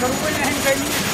करूँ कोई नहीं। कहीं